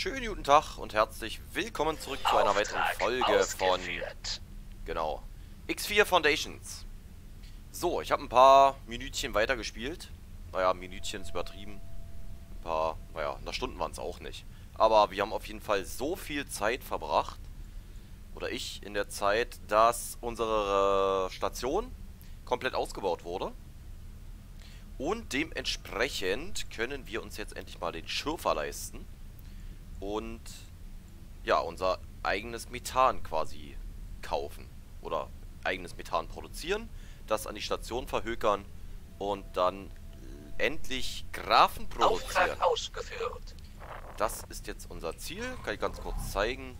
Schönen guten Tag und herzlich willkommen zurück zu einer weiteren Folge von genau X4 Foundations. So, ich habe ein paar Minütchen weitergespielt. Naja, Minütchen ist übertrieben. Ein paar, naja, nach Stunden waren es auch nicht. Aber wir haben auf jeden Fall so viel Zeit verbracht, oder ich in der Zeit, dass unsere Station komplett ausgebaut wurde. Und dementsprechend können wir uns jetzt endlich mal den Schürfer leisten und ja, unser eigenes Methan quasi kaufen oder eigenes Methan produzieren, das an die Station verhökern und dann endlich Grafen produzieren. ausgeführt. Das ist jetzt unser Ziel, kann ich ganz kurz zeigen.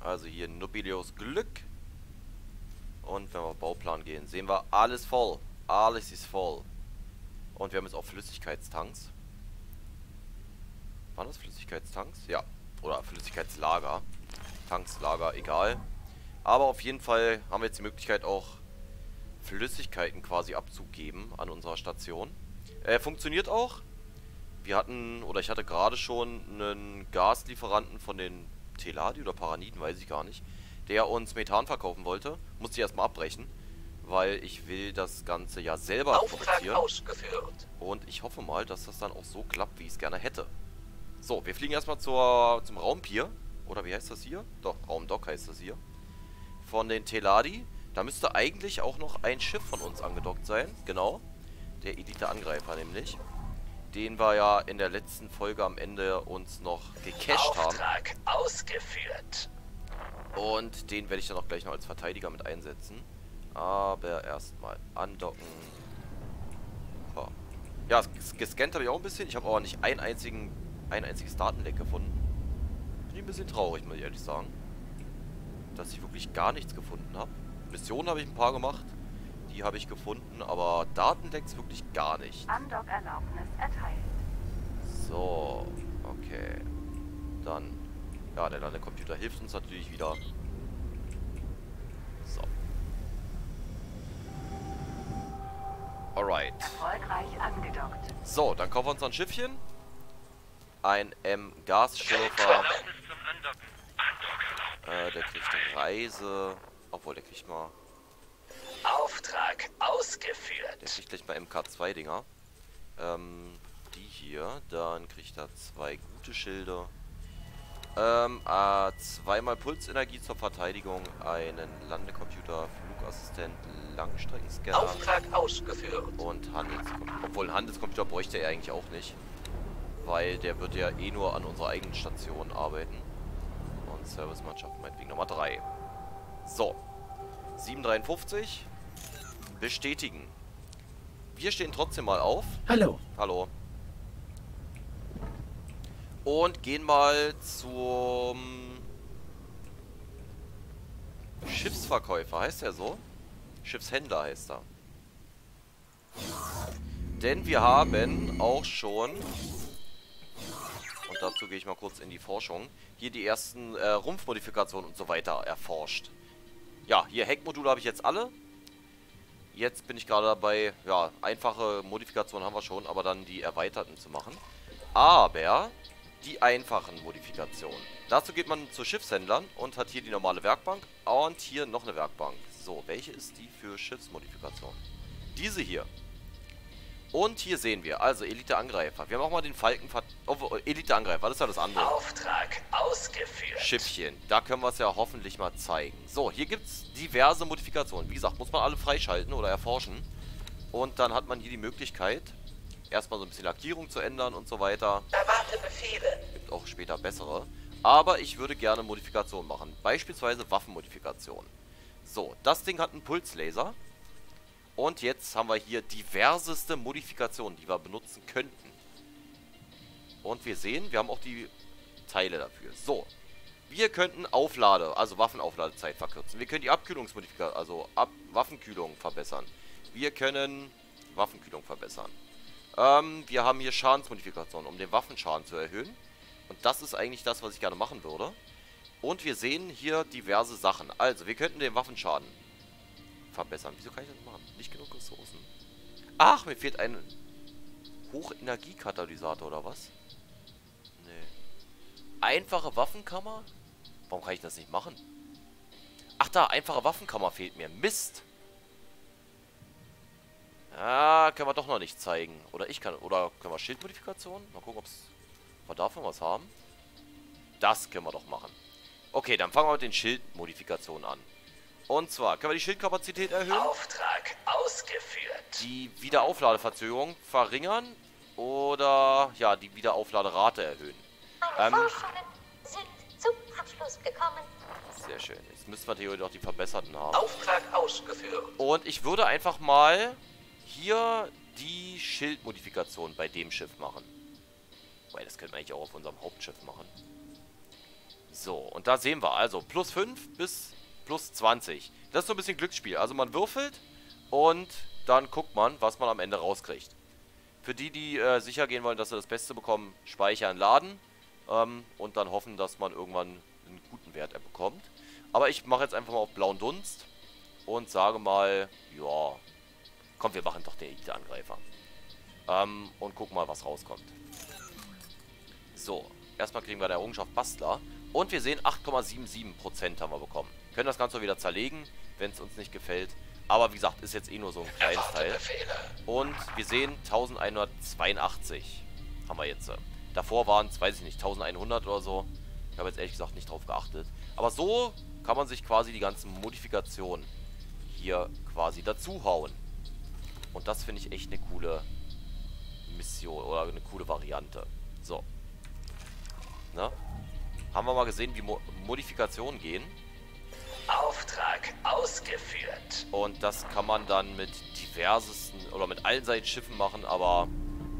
Also hier Nobilios Glück. Und wenn wir auf Bauplan gehen, sehen wir alles voll. Alles ist voll. Und wir haben jetzt auch Flüssigkeitstanks. Waren das Flüssigkeitstanks? Ja. Oder Flüssigkeitslager. Tanks, Lager, egal. Aber auf jeden Fall haben wir jetzt die Möglichkeit auch Flüssigkeiten quasi abzugeben an unserer Station. Äh, funktioniert auch. Wir hatten, oder ich hatte gerade schon einen Gaslieferanten von den Teladi oder Paraniden, weiß ich gar nicht, der uns Methan verkaufen wollte. Musste ich erstmal abbrechen, weil ich will das Ganze ja selber Auftrag produzieren. ausgeführt. Und ich hoffe mal, dass das dann auch so klappt, wie ich es gerne hätte. So, wir fliegen erstmal zur, zum Raumpier. Oder wie heißt das hier? Doch, Raumdock heißt das hier. Von den Teladi. Da müsste eigentlich auch noch ein Schiff von uns angedockt sein. Genau. Der Elite-Angreifer nämlich. Den wir ja in der letzten Folge am Ende uns noch gecached haben. Ausgeführt. Und den werde ich dann auch gleich noch als Verteidiger mit einsetzen. Aber erstmal andocken. Ja, ges- gescannt habe ich auch ein bisschen. Ich habe aber nicht einen einzigen, ein einziges Datenleck gefunden. Bin ich ein bisschen traurig, muss ich ehrlich sagen. Dass ich wirklich gar nichts gefunden habe. Missionen habe ich ein paar gemacht. Die habe ich gefunden, aber Datenlecks wirklich gar nicht. Andockerlaubnis erteilt. So, okay. Dann, ja, der Landecomputer hilft uns natürlich wieder. So. Alright. Erfolgreich angedockt. So, dann kaufen wir uns ein Schiffchen. Ein M-Gasschürfer. Äh, der kriegt Reise. Obwohl, der kriegt mal. Auftrag Der ausgeführt. kriegt gleich mal MK2-Dinger. Ähm, die hier. Dann kriegt er zwei gute Schilde. Ähm, äh, zweimal Pulsenergie zur Verteidigung, einen Landecomputer, Flugassistent, Langstreckenscanner Auftrag ausgeführt. und Handelscomputer. Obwohl, Handelscomputer bräuchte er eigentlich auch nicht. Weil der wird ja eh nur an unserer eigenen Station arbeiten. Und Servicemannschaft meinetwegen Nummer 3. So. 753. Bestätigen. Wir stehen trotzdem mal auf. Hallo. Hallo. Und gehen mal zum Schiffsverkäufer, heißt er so? Schiffshändler heißt er. Denn wir haben auch schon, und dazu gehe ich mal kurz in die Forschung, hier die ersten äh, Rumpfmodifikationen und so weiter erforscht. Ja, hier Heckmodule habe ich jetzt alle. Jetzt bin ich gerade dabei, ja, einfache Modifikationen haben wir schon, aber dann die erweiterten zu machen. Aber die einfachen Modifikationen. Dazu geht man zu Schiffshändlern und hat hier die normale Werkbank und hier noch eine Werkbank. So, welche ist die für Schiffsmodifikation? Diese hier. Und hier sehen wir, also Elite-Angreifer. Wir haben auch mal den Falken... Oh, Elite-Angreifer, das ist ja das andere. Auftrag ausgeführt. Schiffchen. Da können wir es ja hoffentlich mal zeigen. So, hier gibt es diverse Modifikationen. Wie gesagt, muss man alle freischalten oder erforschen. Und dann hat man hier die Möglichkeit, erstmal so ein bisschen Lackierung zu ändern und so weiter. Erwarte Befehle. Gibt auch später bessere. Aber ich würde gerne Modifikationen machen. Beispielsweise Waffenmodifikation. So, das Ding hat einen Pulslaser. Und jetzt haben wir hier diverseste Modifikationen, die wir benutzen könnten. Und wir sehen, wir haben auch die Teile dafür. So, wir könnten Auflade, also Waffenaufladezeit verkürzen. Wir können die Abkühlungsmodifikation, also Ab Waffenkühlung verbessern. Wir können Waffenkühlung verbessern. Ähm, wir haben hier Schadensmodifikation, um den Waffenschaden zu erhöhen. Und das ist eigentlich das, was ich gerne machen würde. Und wir sehen hier diverse Sachen. Also, wir könnten den Waffenschaden verbessern. Wieso kann ich das machen? Nicht genug Ressourcen. Ach, mir fehlt ein Hochenergiekatalysator oder was? Nee. Einfache Waffenkammer? Warum kann ich das nicht machen? Ach da, einfache Waffenkammer fehlt mir. Mist. Ah, können wir doch noch nicht zeigen. Oder ich kann, oder können wir Schildmodifikation? Mal gucken, ob wir davon was haben. Das können wir doch machen. Okay, dann fangen wir mit den Schildmodifikationen an. Und zwar können wir die Schildkapazität erhöhen. Auftrag ausgeführt. Die Wiederaufladeverzögerung verringern. Oder, ja, die Wiederaufladerate erhöhen. Meine Ähm. Forschungen sind zum Abschluss gekommen. Sehr schön. Jetzt müssten wir theoretisch auch die verbesserten haben. Auftrag ausgeführt. Und ich würde einfach mal hier die Schildmodifikation bei dem Schiff machen. Weil das könnte man eigentlich auch auf unserem Hauptschiff machen. So, und da sehen wir also plus 5 bis plus 20. Das ist so ein bisschen Glücksspiel. Also man würfelt und dann guckt man, was man am Ende rauskriegt. Für die, die äh, sicher gehen wollen, dass sie das Beste bekommen, speichern, laden ähm, und dann hoffen, dass man irgendwann einen guten Wert bekommt. Aber ich mache jetzt einfach mal auf blauen Dunst und sage mal, ja, komm, wir machen doch den Elite-Angreifer. Ähm, und gucken mal, was rauskommt. So, erstmal kriegen wir eine Errungenschaft Bastler. Und wir sehen, 8,77% haben wir bekommen. Können das Ganze wieder zerlegen, wenn es uns nicht gefällt. Aber wie gesagt, ist jetzt eh nur so ein kleines Teil. Und wir sehen 1182 haben wir jetzt. Davor waren es, weiß ich nicht, 1100 oder so. Ich habe jetzt ehrlich gesagt nicht drauf geachtet. Aber so kann man sich quasi die ganzen Modifikationen hier quasi dazuhauen. Und das finde ich echt eine coole Mission oder eine coole Variante. So. Ne? Haben wir mal gesehen, wie Mo Modifikationen gehen. Ausgeführt. Und das kann man dann mit diversesten oder mit allen seinen Schiffen machen, aber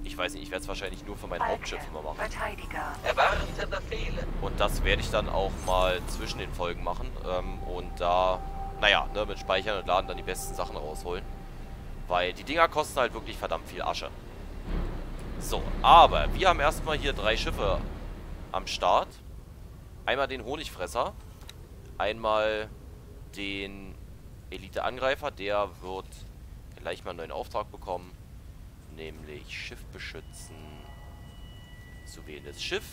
ich weiß nicht, ich werde es wahrscheinlich nur für mein Hauptschiff immer machen. Verteidiger. Erwarte Befehle. Und das werde ich dann auch mal zwischen den Folgen machen. Ähm, und da, naja, ne, mit Speichern und Laden dann die besten Sachen rausholen. Weil die Dinger kosten halt wirklich verdammt viel Asche. So, aber wir haben erstmal hier drei Schiffe am Start. Einmal den Honigfresser. Einmal den Elite-Angreifer. Der wird gleich mal einen neuen Auftrag bekommen. Nämlich Schiff beschützen. Zu wählendes Schiff.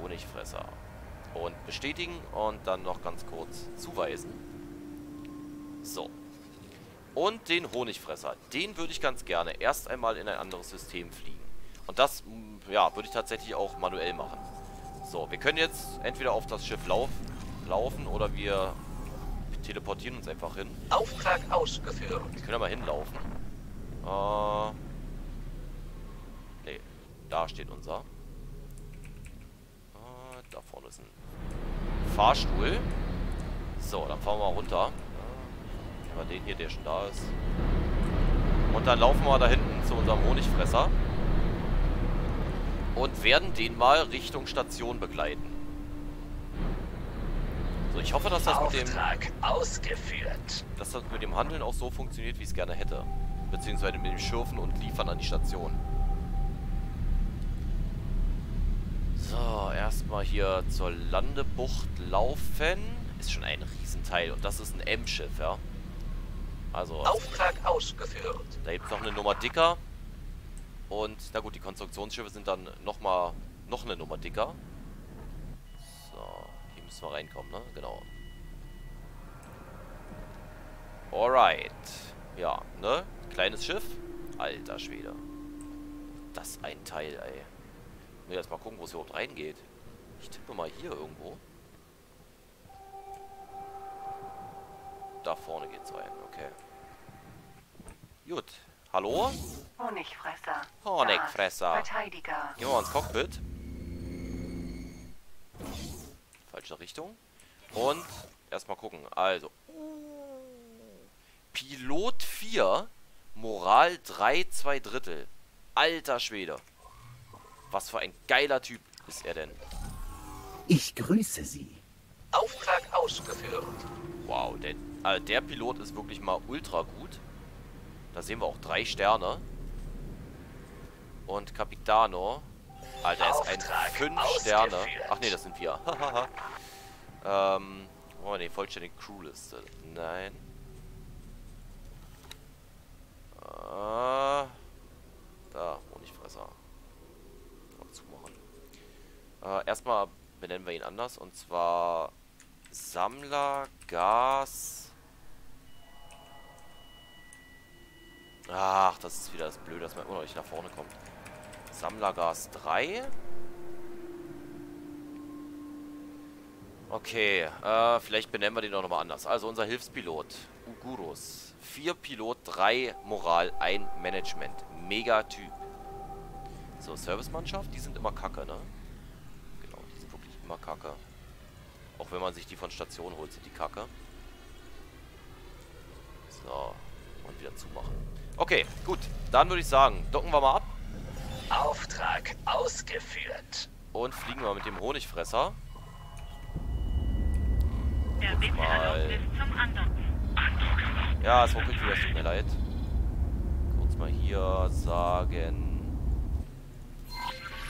Honigfresser. Und bestätigen und dann noch ganz kurz zuweisen. So. Und den Honigfresser. Den würde ich ganz gerne erst einmal in ein anderes System fliegen. Und das, ja, würde ich tatsächlich auch manuell machen. So, wir können jetzt entweder auf das Schiff lauf laufen oder wir teleportieren uns einfach hin. Auftrag ausgeführt. Wir können mal hinlaufen. Äh. Nee, da steht unser. Äh, da vorne ist ein Fahrstuhl. So, dann fahren wir mal runter. Nehmen wir den hier, der schon da ist. Und dann laufen wir da hinten zu unserem Honigfresser. Und werden den mal Richtung Station begleiten. So, ich hoffe, dass das mit dem Auftrag ausgeführt. dass das mit dem Handeln auch so funktioniert, wie ich es gerne hätte. Beziehungsweise mit dem Schürfen und Liefern an die Station. So, erstmal hier zur Landebucht laufen. Ist schon ein Riesenteil. Und das ist ein M-Schiff, ja. Also, Auftrag ausgeführt. da gibt es noch eine Nummer dicker. Und, na gut, die Konstruktionsschiffe sind dann nochmal noch eine Nummer dicker. Müssen wir reinkommen, ne? Genau. Alright. Ja, ne? Kleines Schiff. Alter Schwede. Das ist ein Teil, ey. Will erst mal gucken, wo es überhaupt reingeht. Ich tippe mal hier irgendwo. Da vorne geht's rein, okay. Gut. Hallo? Honigfresser. Honigfresser. Verteidiger. Gehen wir mal ins Cockpit. Falsche Richtung. Und erstmal gucken. Also. Pilot 4, Moral 3, 2 Drittel. Alter Schwede. Was für ein geiler Typ ist er denn? Ich grüße Sie. Auftrag ausgeführt. Wow, der, also der Pilot ist wirklich mal ultra gut. Da sehen wir auch drei Sterne. Und Capitano. Alter, ist ein Auftrag 5 Sterne. Ach nee, das sind wir. ähm. Oh ne, vollständige Crewliste. Nein. Äh, da, Honigfresser. Mal zumachen. Äh, erstmal benennen wir ihn anders. Und zwar Sammler Gas. Ach, das ist wieder das Blöde, dass man immer noch nicht nach vorne kommt. Sammlergas 3. Okay, äh, vielleicht benennen wir den auch nochmal anders. Also unser Hilfspilot, Ugurus. 4 Pilot, 3 Moral, 1 Management. Mega Typ. So, Servicemannschaft, die sind immer kacke, ne? Genau, die sind wirklich immer kacke. Auch wenn man sich die von Station holt, sind die kacke. So, und wieder zumachen. Okay, gut. Dann würde ich sagen, docken wir mal ab. Auftrag ausgeführt. Und fliegen wir mit dem Honigfresser. Der Bitte mal- zum Andocken. Ja, es ruckelt wieder, es tut mir leid. Kurz mal hier sagen.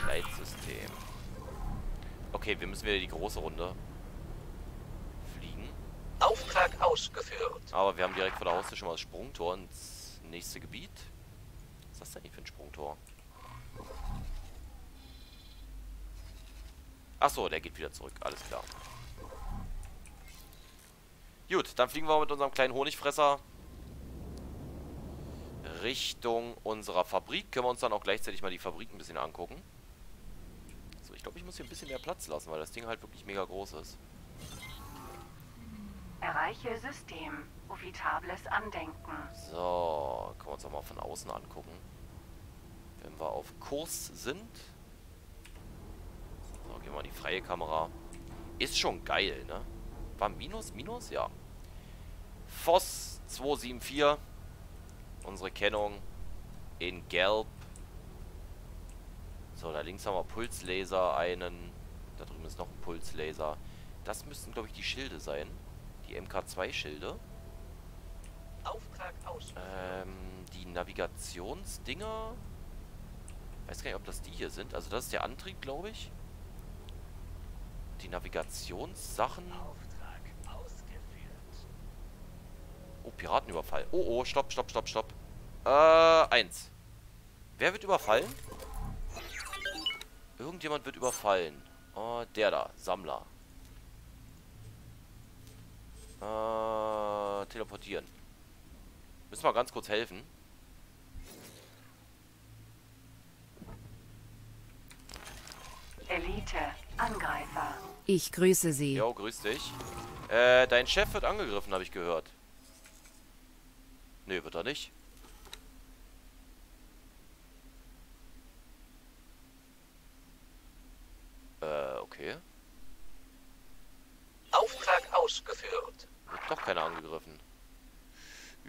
Leitsystem. Okay, wir müssen wieder die große Runde fliegen. Auftrag ausgeführt. Aber wir haben direkt vor der Haustür schon mal das Sprungtor ins nächste Gebiet. Was ist das denn hier für ein Sprungtor? Achso, der geht wieder zurück. Alles klar. Gut, dann fliegen wir mit unserem kleinen Honigfresser Richtung unserer Fabrik. Können wir uns dann auch gleichzeitig mal die Fabrik ein bisschen angucken. So, ich glaube, ich muss hier ein bisschen mehr Platz lassen, weil das Ding halt wirklich mega groß ist. Erreiche System. Profitables Andenken. So, können wir uns auch mal von außen angucken. Wenn wir auf Kurs sind. So, gehen wir in die freie Kamera. Ist schon geil, ne? War Minus, Minus? Ja. FOSS 274. Unsere Kennung in Gelb. So, da links haben wir Pulslaser, einen. Da drüben ist noch ein Pulslaser. Das müssten, glaube ich, die Schilde sein. Die MK2-Schilde. Auftrag ausgeführt. Ähm, die Navigationsdinger. Weiß gar nicht, ob das die hier sind. Also das ist der Antrieb, glaube ich. Die Navigationssachen. Auftrag ausgeführt. Oh, Piratenüberfall. Oh, oh, stopp, stopp, stopp, stopp. Äh, eins. Wer wird überfallen? Irgendjemand wird überfallen. Oh, der da. Sammler. Äh, teleportieren. Müssen wir ganz kurz helfen. Elite. Angreifer. Ich grüße Sie. Jo, grüß dich. Äh, dein Chef wird angegriffen, habe ich gehört. Nee, wird er nicht. Äh, okay. Auftrag ausgeführt. Wird doch keiner angegriffen.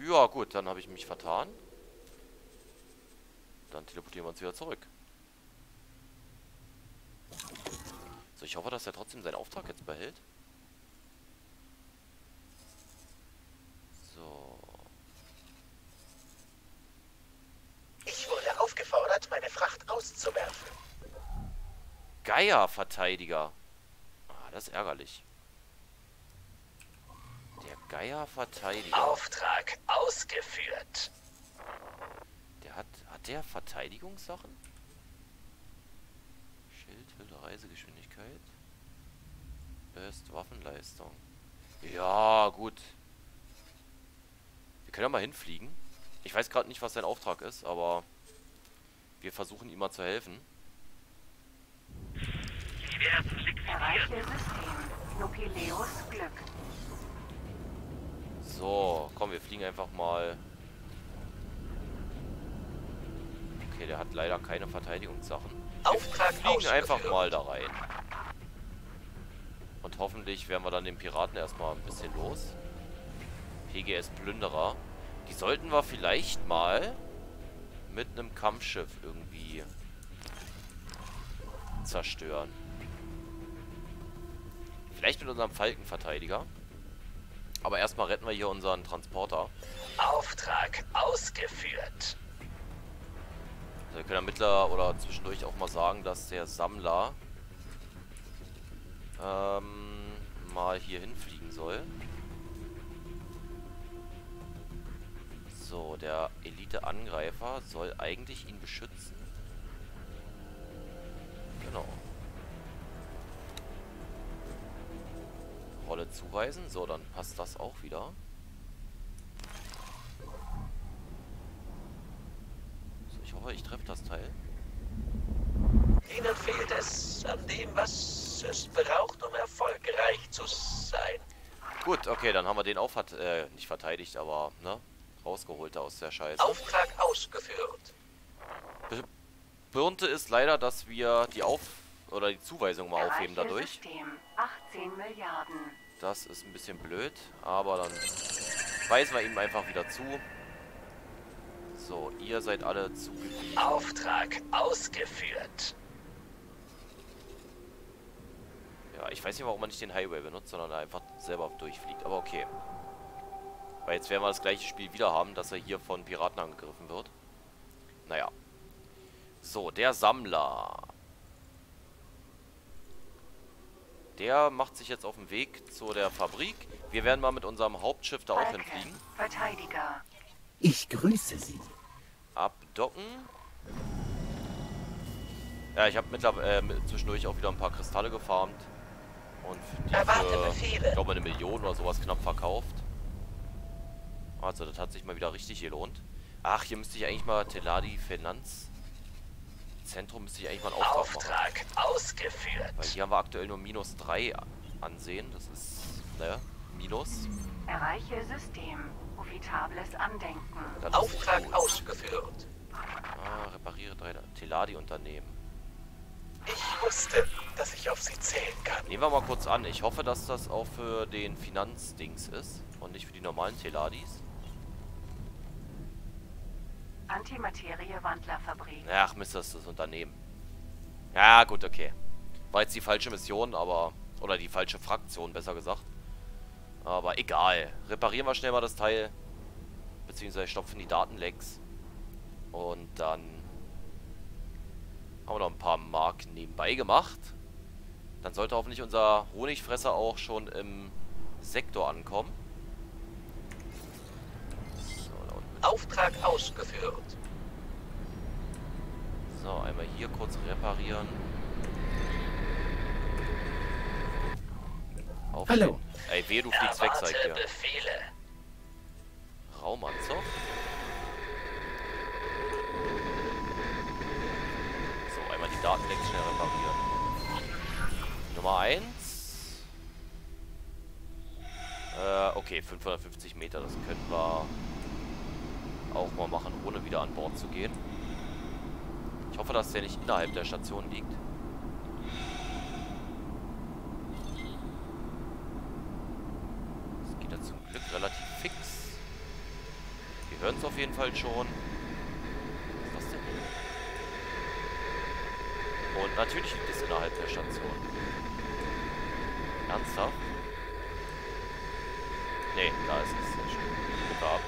Ja, gut, dann habe ich mich vertan. Dann teleportieren wir uns wieder zurück. So, ich hoffe, dass er trotzdem seinen Auftrag jetzt behält. So. Ich wurde aufgefordert, meine Fracht auszuwerfen. Geierverteidiger. Ah, das ist ärgerlich. Der Geierverteidiger. Auftrag ausgeführt. Der hat. Hat der Verteidigungssachen? Schild, Hülle, Reisegeschwindigkeit. Best Waffenleistung. Ja, gut. Wir können ja mal hinfliegen. Ich weiß gerade nicht, was sein Auftrag ist, aber wir versuchen ihm mal zu helfen. Glück. So, komm, wir fliegen einfach mal. Okay, der hat leider keine Verteidigungssachen. Wir Auftrag fliegen einfach mal da rein. Und hoffentlich werden wir dann den Piraten erstmal ein bisschen los. PGS Plünderer. Die sollten wir vielleicht mal mit einem Kampfschiff irgendwie zerstören. Vielleicht mit unserem Falkenverteidiger. Aber erstmal retten wir hier unseren Transporter. Auftrag ausgeführt. Wir können ja mittler oder zwischendurch auch mal sagen, dass der Sammler ähm, mal hier hinfliegen soll. So, der Elite-Angreifer soll eigentlich ihn beschützen. Genau. Rolle zuweisen. So, dann passt das auch wieder. Hoffe, ich treffe das Teil. Ihnen fehlt es an dem, was es braucht, um erfolgreich zu sein. Gut, okay, dann haben wir den auch vert äh, nicht verteidigt, aber, ne? Rausgeholt aus der Scheiße. Auftrag ausgeführt. Birnte ist leider, dass wir die Auf... oder die Zuweisung mal aufheben dadurch. System 18 Milliarden. Das ist ein bisschen blöd, aber dann weisen wir ihm einfach wieder zu. So, ihr seid alle zugewiesen. Auftrag ausgeführt. Ja, ich weiß nicht, warum man nicht den Highway benutzt, sondern einfach selber durchfliegt. Aber okay. Weil jetzt werden wir das gleiche Spiel wieder haben, dass er hier von Piraten angegriffen wird. Naja. So, der Sammler. Der macht sich jetzt auf den Weg zu der Fabrik. Wir werden mal mit unserem Hauptschiff da auch hinfliegen. Verteidiger. Ich grüße Sie. Abdocken. Ja, ich habe mittlerweile äh, zwischendurch auch wieder ein paar Kristalle gefarmt. Und die Erwarte für, Befehle. ich glaube, eine Million oder sowas knapp verkauft. Also, das hat sich mal wieder richtig gelohnt. Ach, hier müsste ich eigentlich mal Teladi Finanz Zentrum müsste ich eigentlich mal einen Auftrag machen. Auftrag ausgeführt. Weil hier haben wir aktuell nur minus 3 ansehen. Das ist, ne, minus. Erreiche System. Profitables Andenken. Auftrag ausgeführt. Ah, repariere drei Teladi-Unternehmen. Ich wusste, dass ich auf Sie zählen kann. Nehmen wir mal kurz an. Ich hoffe, dass das auch für den Finanzdings ist und nicht für die normalen Teladis. Antimateriewandlerfabrik. Ach, Mist, das ist das Unternehmen. Ja, gut, okay. War jetzt die falsche Mission, aber... Oder die falsche Fraktion, besser gesagt. Aber egal. Reparieren wir schnell mal das Teil. Beziehungsweise stopfen die Datenlecks. Und dann... Haben wir noch ein paar Mark nebenbei gemacht. Dann sollte hoffentlich unser Honigfresser auch schon im Sektor ankommen. So, da unten Auftrag ausgeführt. So, einmal hier kurz reparieren. Aufstehen. Hallo. Ey, wehe, du fliegst weg, sag ich dir. Befehle. Raumanzug. So, einmal die Datenlecks schnell reparieren. Nummer 1. Äh, okay, 550 Meter, das können wir auch mal machen, ohne wieder an Bord zu gehen. Ich hoffe, dass der nicht innerhalb der Station liegt. Das geht ja zum Glück relativ fix. Wir hören es auf jeden Fall schon. Was ist das denn? Und natürlich liegt es innerhalb der Station. Ernsthaft? Nee, da ist es. Sehr schön. Gehabt.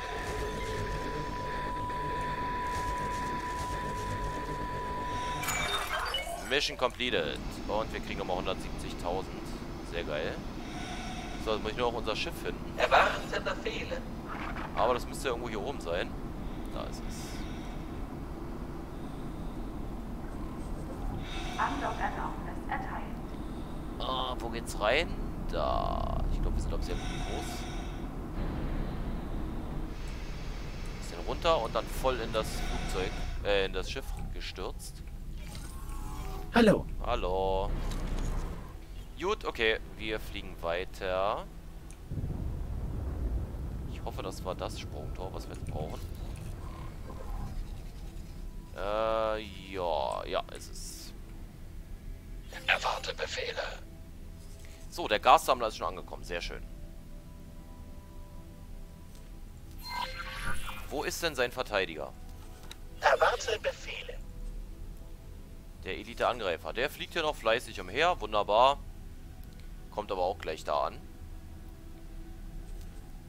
Mission completed. Und wir kriegen nochmal 170.000. Sehr geil. So, jetzt muss ich nur noch unser Schiff finden. Erwarte Befehle. Aber das müsste irgendwo hier oben sein. Da ist es. Erteilt. Ah, wo geht's rein? Da. Ich glaube, wir sind auf sehr Kurs. Bisschen runter und dann voll in das Flugzeug, äh, in das Schiff gestürzt. Hallo. Hallo. Gut, okay. Wir fliegen weiter. Ich hoffe, das war das Sprungtor, was wir jetzt brauchen. Äh, ja. Ja, ist es. Erwarte Befehle. So, der Gassammler ist schon angekommen. Sehr schön. Wo ist denn sein Verteidiger? Erwarte Befehle. Der Elite-Angreifer. Der fliegt hier noch fleißig umher. Wunderbar. Kommt aber auch gleich da an.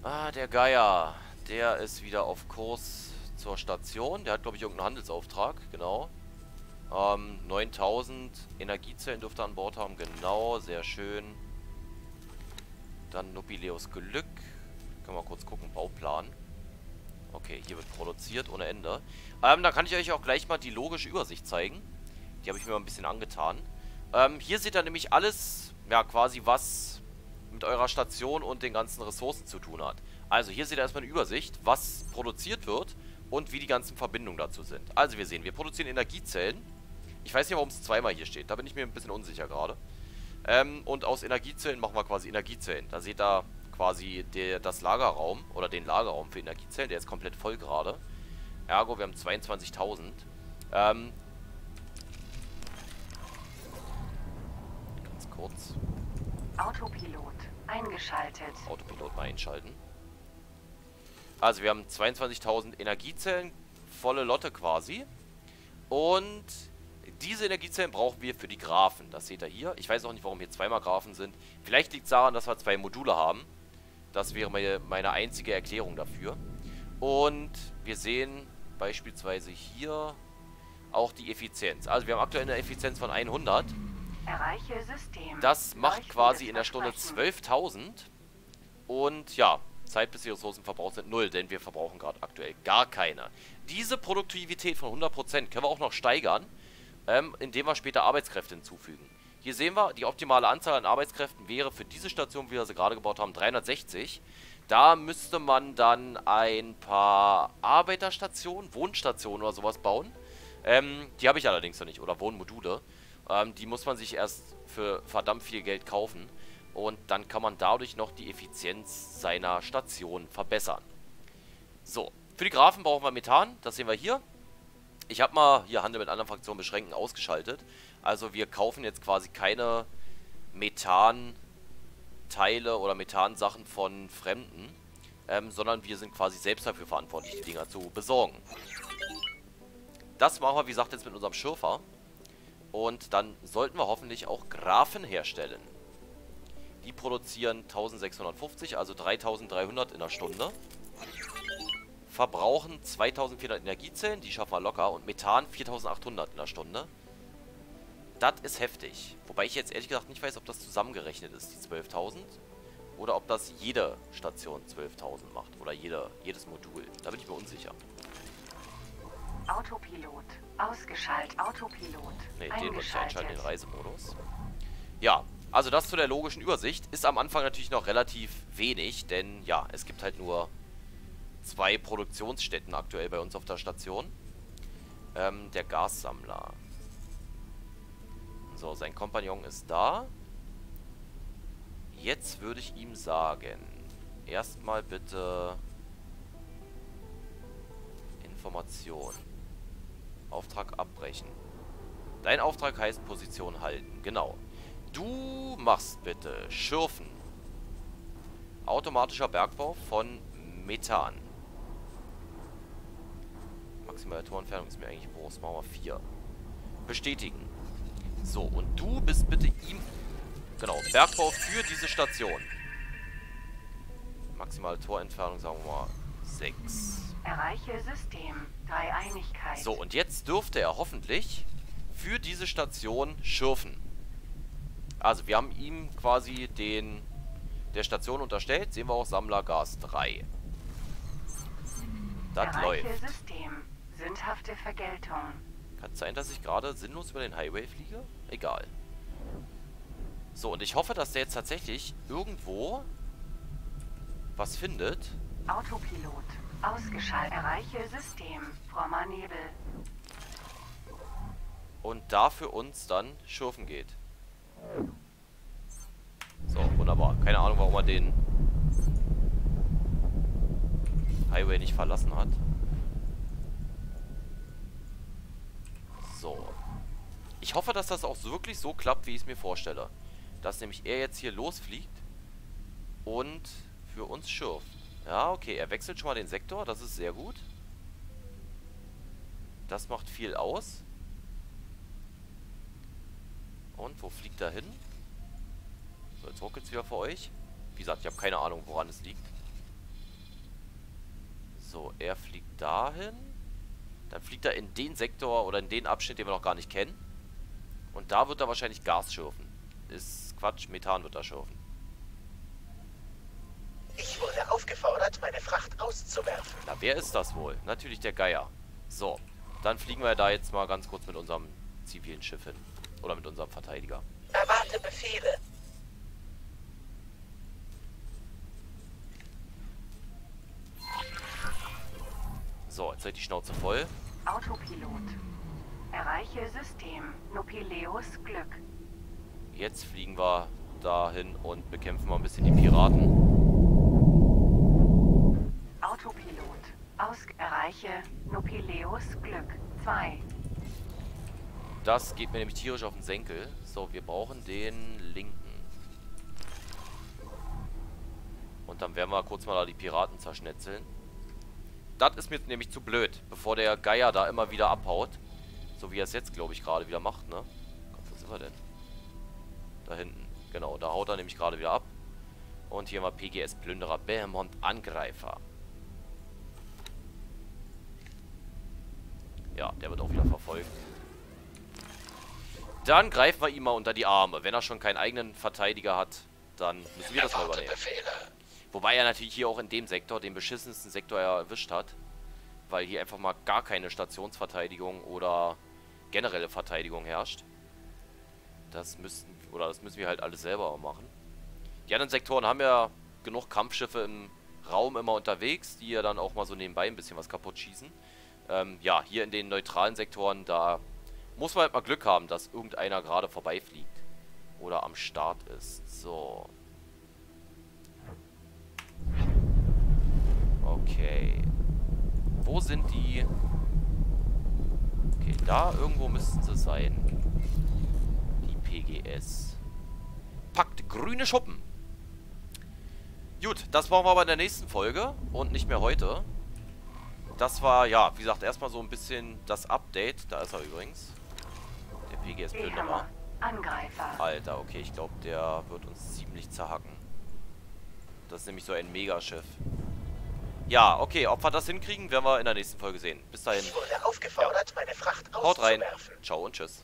Ah, der Geier. Der ist wieder auf Kurs zur Station. Der hat, glaube ich, irgendeinen Handelsauftrag. Genau. Ähm, 9000 Energiezellen dürfte er an Bord haben. Genau, sehr schön. Dann Nubileus Glück. Können wir kurz gucken. Bauplan. Okay, hier wird produziert ohne Ende. Ähm, dann kann ich euch auch gleich mal die logische Übersicht zeigen. Die habe ich mir mal ein bisschen angetan. Ähm, hier seht ihr nämlich alles, ja quasi was mit eurer Station und den ganzen Ressourcen zu tun hat. Also hier seht ihr erstmal eine Übersicht, was produziert wird und wie die ganzen Verbindungen dazu sind. Also wir sehen, wir produzieren Energiezellen. Ich weiß nicht, warum es zweimal hier steht. Da bin ich mir ein bisschen unsicher gerade. Ähm, und aus Energiezellen machen wir quasi Energiezellen. Da seht ihr quasi der, das Lagerraum oder den Lagerraum für Energiezellen. Der ist komplett voll gerade. Ergo, wir haben 22.000. Ähm, ganz kurz. Autopilot eingeschaltet. Autopilot mal einschalten. Also wir haben 22.000 Energiezellen, volle Lotte quasi. Und diese Energiezellen brauchen wir für die Graphen. Das seht ihr hier. Ich weiß auch nicht, warum hier zweimal Graphen sind. Vielleicht liegt es daran, dass wir zwei Module haben. Das wäre meine, meine einzige Erklärung dafür. Und wir sehen beispielsweise hier auch die Effizienz. Also wir haben aktuell eine Effizienz von 100. Das macht quasi in der Stunde Versprechen. 12.000. Und ja, Zeit bis die Ressourcen verbraucht sind null, denn wir verbrauchen gerade aktuell gar keine. Diese Produktivität von 100% können wir auch noch steigern, ähm, indem wir später Arbeitskräfte hinzufügen. Hier sehen wir, die optimale Anzahl an Arbeitskräften wäre für diese Station, wie wir sie gerade gebaut haben, 360. Da müsste man dann ein paar Arbeiterstationen, Wohnstationen oder sowas bauen. Ähm, die habe ich allerdings noch nicht, oder Wohnmodule. Ähm, die muss man sich erst für verdammt viel Geld kaufen. Und dann kann man dadurch noch die Effizienz seiner Station verbessern. So, für die Graphen brauchen wir Methan, das sehen wir hier. Ich habe mal hier Handel mit anderen Fraktionen beschränken ausgeschaltet. Also wir kaufen jetzt quasi keine Methan-Teile oder Methan-Sachen von Fremden, ähm, sondern wir sind quasi selbst dafür verantwortlich, die Dinger zu besorgen. Das machen wir, wie gesagt, jetzt mit unserem Schürfer. Und dann sollten wir hoffentlich auch Graphen herstellen. Die produzieren 1650, also 3300 in der Stunde. Verbrauchen 2400 Energiezellen, die schaffen wir locker. Und Methan 4800 in der Stunde. Das ist heftig. Wobei ich jetzt ehrlich gesagt nicht weiß, ob das zusammengerechnet ist, die 12.000. Oder ob das jede Station 12.000 macht. Oder jede, jedes Modul. Da bin ich mir unsicher. Autopilot ausgeschaltet. Autopilot Ne, den muss ich einschalten, den Reisemodus. Ja, also das zu der logischen Übersicht. Ist am Anfang natürlich noch relativ wenig, denn ja, es gibt halt nur zwei Produktionsstätten aktuell bei uns auf der Station. Ähm, der Gassammler. So, sein Kompagnon ist da. Jetzt würde ich ihm sagen, erstmal bitte Information. Auftrag abbrechen. Dein Auftrag heißt Position halten. Genau. Du machst bitte Schürfen. Automatischer Bergbau von Methan. Maximale Torentfernung ist mir eigentlich Wurst. Machen wir 4. Bestätigen. So, und du bist bitte ihm... Genau, Bergbau für diese Station. Maximale Torentfernung, sagen wir mal 6. Erreiche System. Dreieinigkeit. So, und jetzt dürfte er hoffentlich für diese Station schürfen. Also, wir haben ihm quasi den der Station unterstellt. Sehen wir auch Sammler Gas 3. Das Erreiche läuft. System. Sündhafte Vergeltung. Kann es sein, dass ich gerade sinnlos über den Highway fliege? Egal. So, und ich hoffe, dass der jetzt tatsächlich irgendwo was findet. Autopilot ausgeschaltet. Erreiche System. Frommer Nebel. und da für uns dann schürfen geht. So, wunderbar. Keine Ahnung, warum er den Highway nicht verlassen hat. So. Ich hoffe, dass das auch wirklich so klappt, wie ich es mir vorstelle. Dass nämlich er jetzt hier losfliegt und für uns schürft. Ja, okay, er wechselt schon mal den Sektor, das ist sehr gut. Das macht viel aus. Und wo fliegt er hin? So, jetzt ruckelt es wieder für euch. Wie gesagt, ich habe keine Ahnung, woran es liegt. So, er fliegt dahin. Dann fliegt er in den Sektor oder in den Abschnitt, den wir noch gar nicht kennen. Und da wird er wahrscheinlich Gas schürfen. Ist Quatsch, Methan wird er schürfen. Ich wurde aufgefordert, meine Fracht auszuwerfen. Na, wer ist das wohl? Natürlich der Geier. So, dann fliegen wir da jetzt mal ganz kurz mit unserem zivilen Schiff hin. Oder mit unserem Verteidiger. Erwarte Befehle. So, jetzt seid die Schnauze voll. Autopilot. Erreiche System. Nopileus Glück. Jetzt fliegen wir dahin und bekämpfen mal ein bisschen die Piraten. Aus Erreiche Nopileus Glück 2. Das geht mir nämlich tierisch auf den Senkel. So, wir brauchen den linken. Und dann werden wir kurz mal da die Piraten zerschnetzeln. Das ist mir nämlich zu blöd, bevor der Geier da immer wieder abhaut. So wie er es jetzt, glaube ich, gerade wieder macht, ne? Gott, wo sind wir denn? Da hinten. Genau, da haut er nämlich gerade wieder ab. Und hier haben wir PGS Plünderer Behemoth Angreifer. Ja, der wird auch wieder verfolgt. Dann greifen wir ihm mal unter die Arme. Wenn er schon keinen eigenen Verteidiger hat, dann müssen wir das mal übernehmen. Wobei er natürlich hier auch in dem Sektor, den beschissensten Sektor erwischt hat. Weil hier einfach mal gar keine Stationsverteidigung oder generelle Verteidigung herrscht. Das müssten, oder das müssen wir halt alles selber machen. Die anderen Sektoren haben ja genug Kampfschiffe im Raum immer unterwegs, die ja dann auch mal so nebenbei ein bisschen was kaputt schießen. Ähm, ja, hier in den neutralen Sektoren, da muss man halt mal Glück haben, dass irgendeiner gerade vorbeifliegt. Oder am Start ist. So. Okay. Wo sind die? Okay, da irgendwo müssten sie sein. Die PGS. Packt grüne Schuppen. Gut, das machen wir aber in der nächsten Folge und nicht mehr heute. Das war, ja, wie gesagt, erstmal so ein bisschen das Update. Da ist er übrigens. Der PGS Plünderer. Seehammer. Angreifer. Alter, okay, ich glaube, der wird uns ziemlich zerhacken. Das ist nämlich so ein Megaschiff. Ja, okay, ob wir das hinkriegen, werden wir in der nächsten Folge sehen. Bis dahin, Ich wurde aufgefordert, meine Fracht haut rein. Ciao und tschüss.